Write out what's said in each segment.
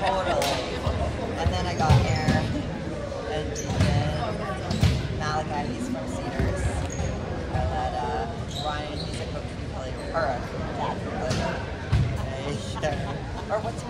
Totally. And then I got here. and Deacon. Malachi, he's from Cedars. I had uh, Ryan, he's a coach from Kelly, or a dad from Kelly. Or what's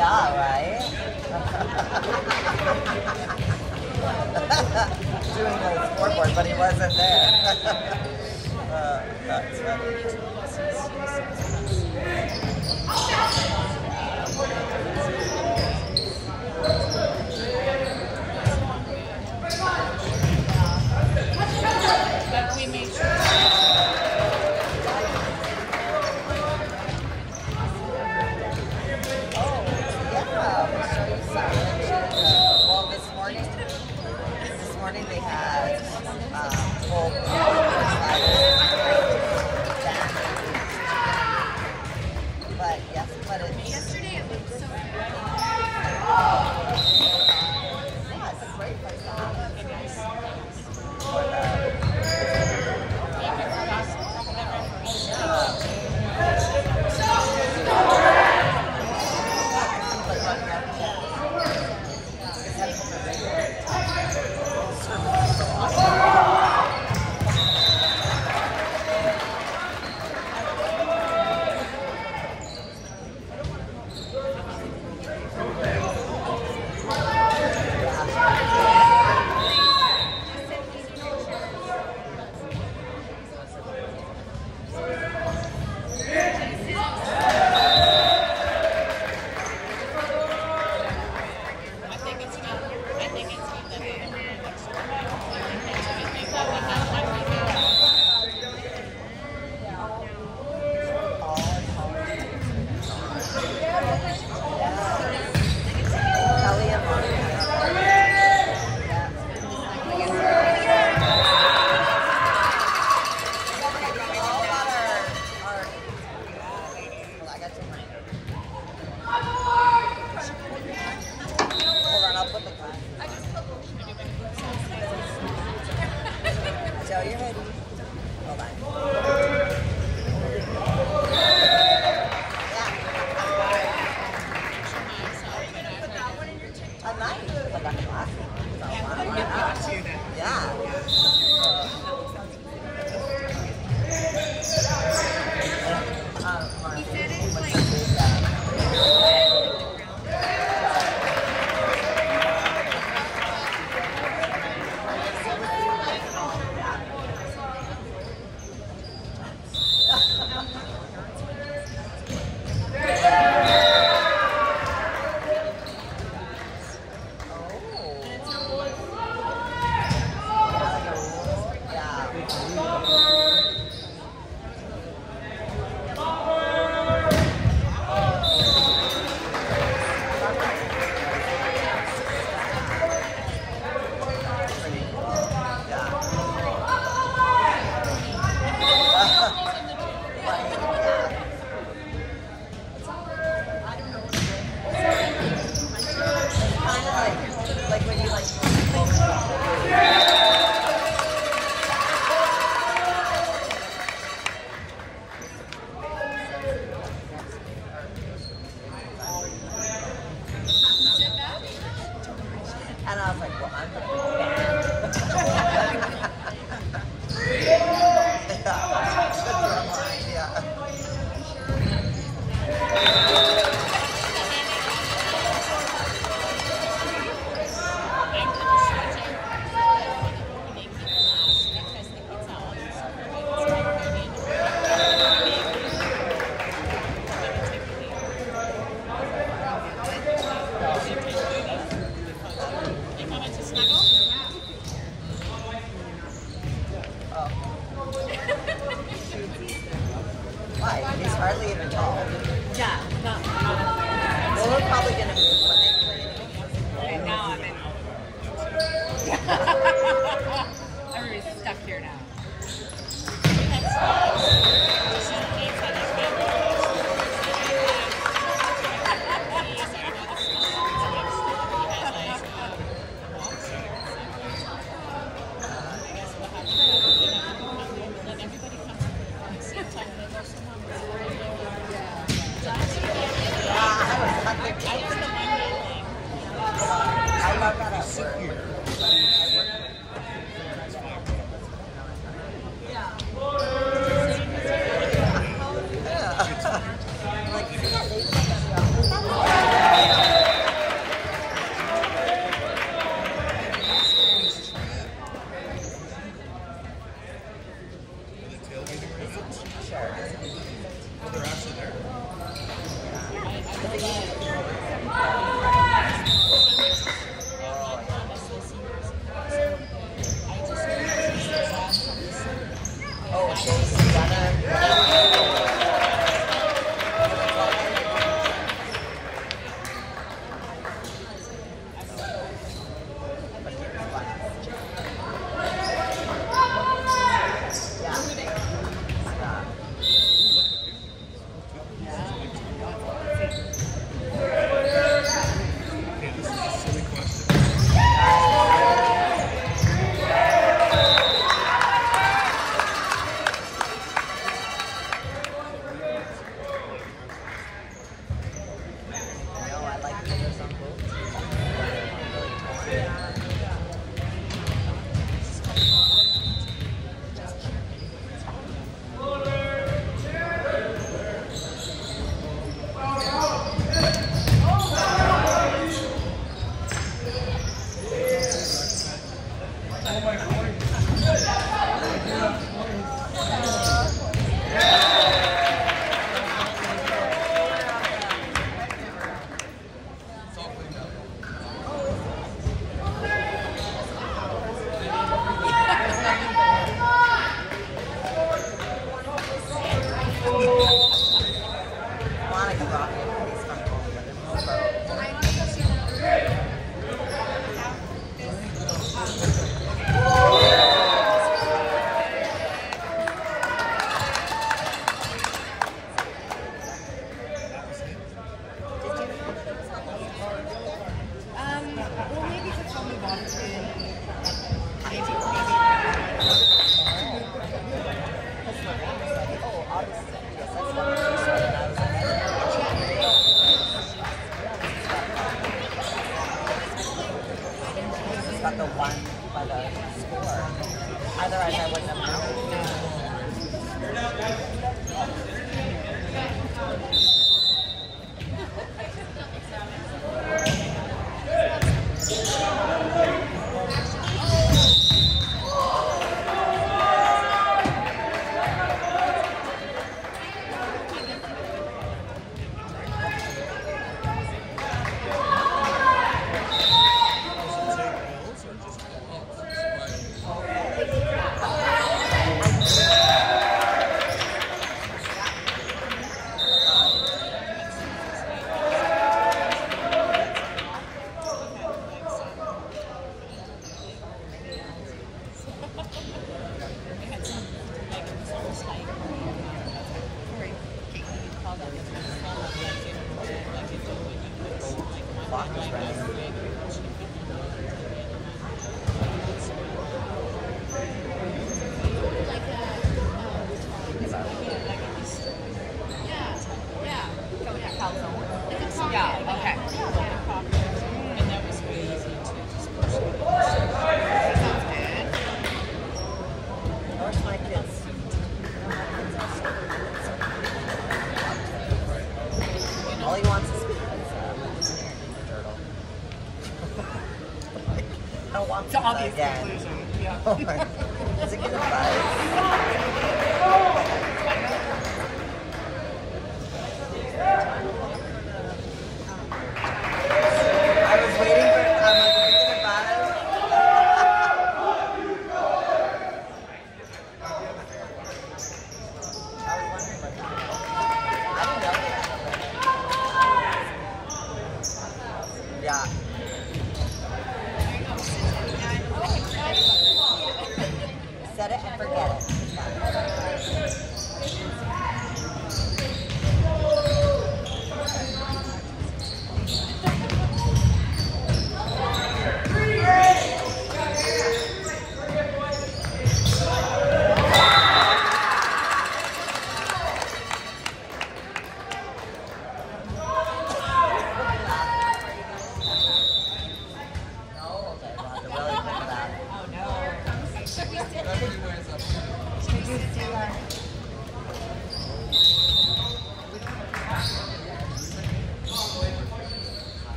Yeah, right? Doing the scoreboard, but he wasn't there. uh, here now. Vamos! Oh, I'm to obvious conclusion. Yeah. Oh is it?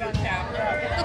about that.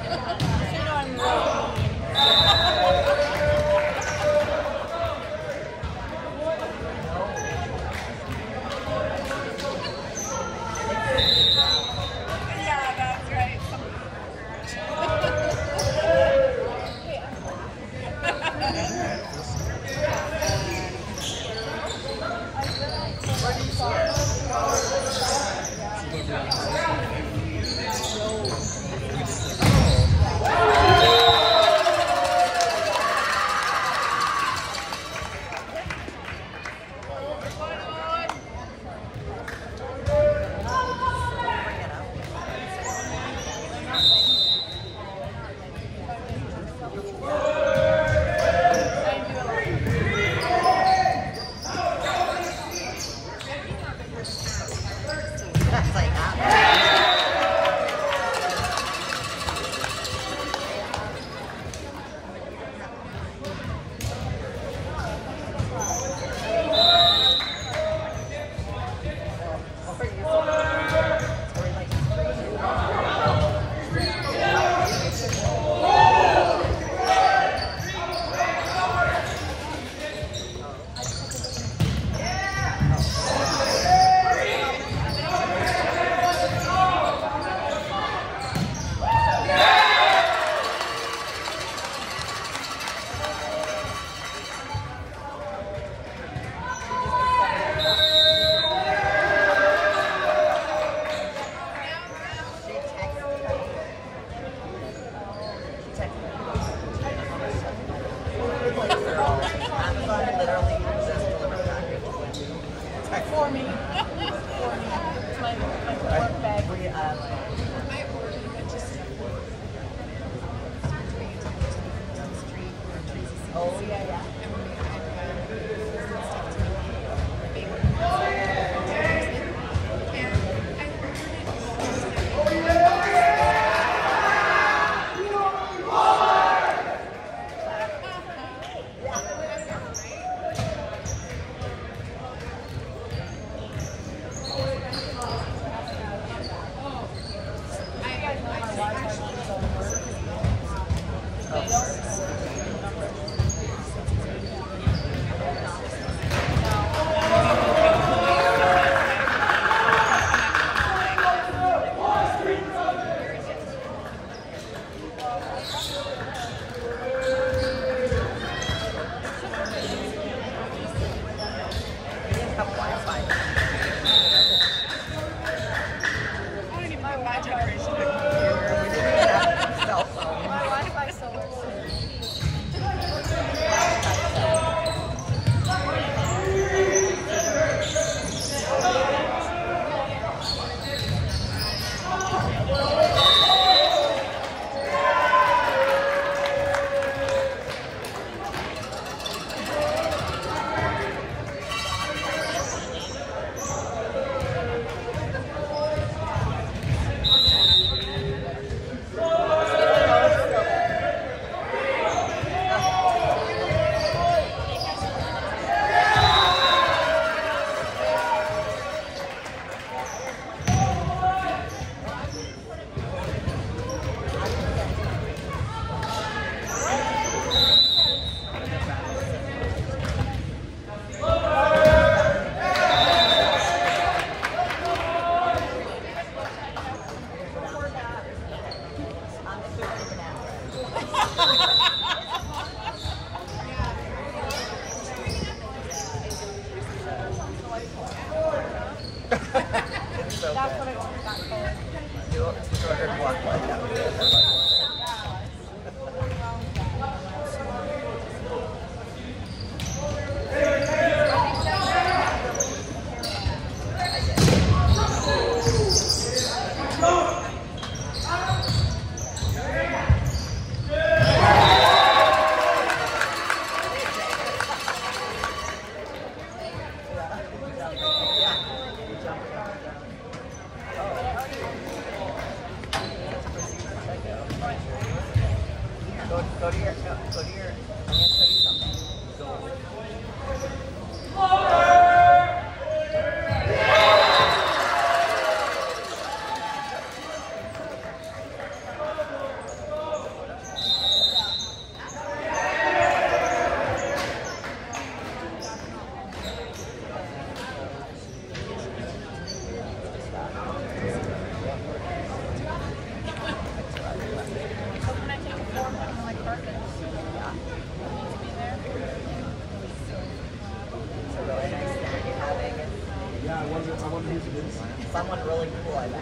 someone really cool, I bet.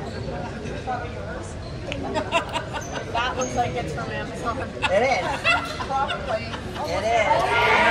That looks like it's from Amazon. It is. Probably. It is.